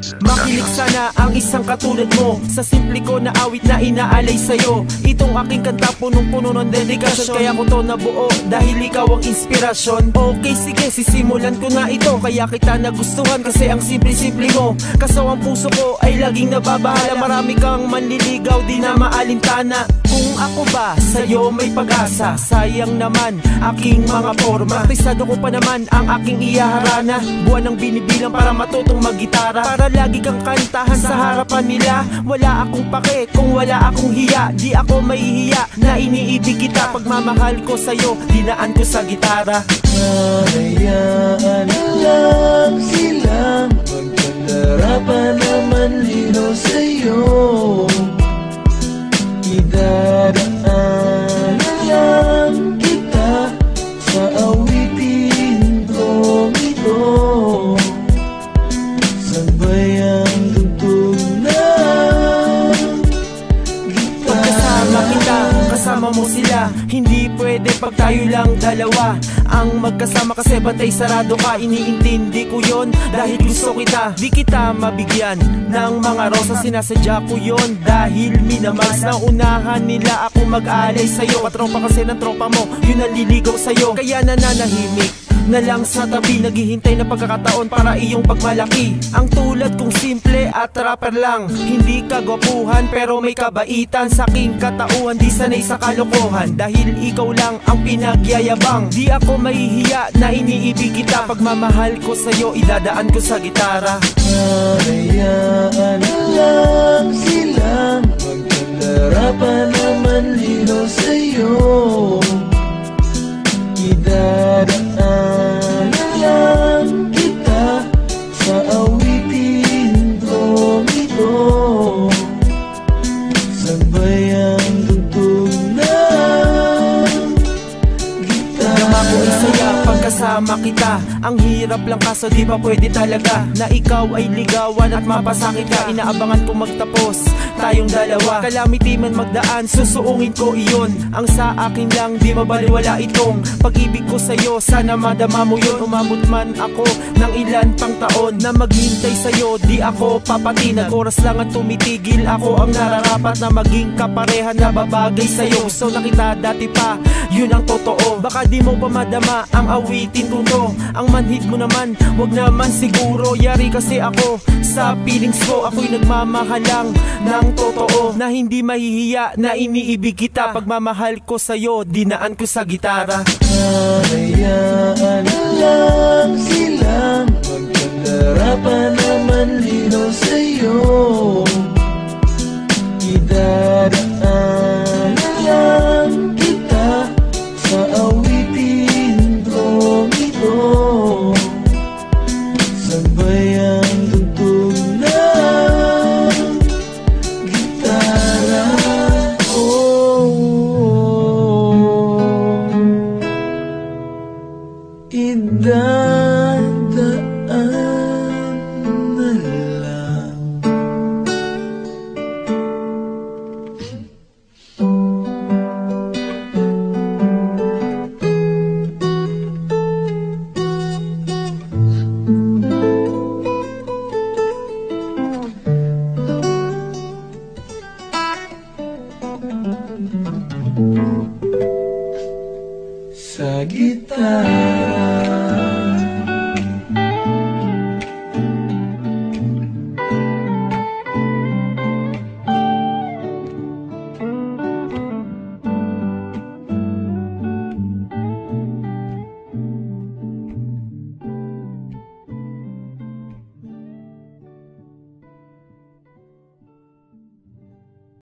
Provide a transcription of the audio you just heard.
Makinig sana ang isang katulad mo. Sa simple ko na awit na inaalay sa'yo. Itong aking kanta punong-puno ng dedikasyon. Kaya ko to nabuo dahil ikaw ang inspirasyon. Okay sige sisimulan ko na ito. Kaya kita nagustuhan kasi ang simple-simple mo. Kaso ang puso ko ay laging nababahala. Marami kang manliligaw di na maalintana. Kung ako ba sa'yo may pag-asa Sayang naman aking mga forma Praktisado ko pa naman ang aking iyaharana Buwan ng binibilang para matutong maggitara. Para lagi kang kantahan sa harapan nila. Wala akong pake kung wala akong hiya Di ako mahihiya. Na iniibig kita Pagmamahal ko sa'yo, dinaan ko sa gitara. Hayaan Hindi pwede pag tayo lang dalawa. Ang magkasama kasi bantay sarado ka. Iniintindi ko yon dahil gusto kita. Di kita mabigyan ng mga rosa. Sinasadya ko yon dahil minamahal. Na unahan nila ako mag-alay sa'yo. Katropa kasi ng tropa mo, yun ang liligaw sa'yo. Kaya nananahimik na lang sa tabi Naghihintay na pagkakataon para iyong pagmalaki. Ang tulad kong simple at rapper lang. Hindi kagwapuhan pero may kabaitan. Sa aking katauhan di sanay sa kalokohan. Dahil ikaw lang ang pinagyayabang. Di ako mahihiya na iniibig kita. Pagmamahal ko sa'yo idadaan ko sa gitara. Hayaan lang silang Magkandarapan naman pagkasama kita. Ang hirap lang kaso di pa pwede talaga? Na ikaw ay ligawan at mapasakit ka. Inaabangan ko magtapos tayong dalawa. Calamity man magdaan susuungin ko iyon. Ang sa akin lang di mabaliwala itong Pag-ibig ko sa'yo. Sana madama mo yun. Umabot man ako ng ilan pang taon Na maghintay sa'yo. Di ako papatinag Oras lang at tumitigil ako. Ang nararapat Na maging kaparehan na babagay sa'yo. Gusto na kita dati pa. Yun ang totoo. Baka di mo pa madama ang awitin ko to. Ang manhid mo naman, wag naman siguro. Yari kasi ako. Sa feelings ko Ako'y nagmamahalang ng totoo. Na hindi mahihiya na iniibig kita. Pagmamahal ko sa'yo, dinaan ko sa gitara. Hayaan lang silang Magkandarapan naman lino sa'yo guitarra.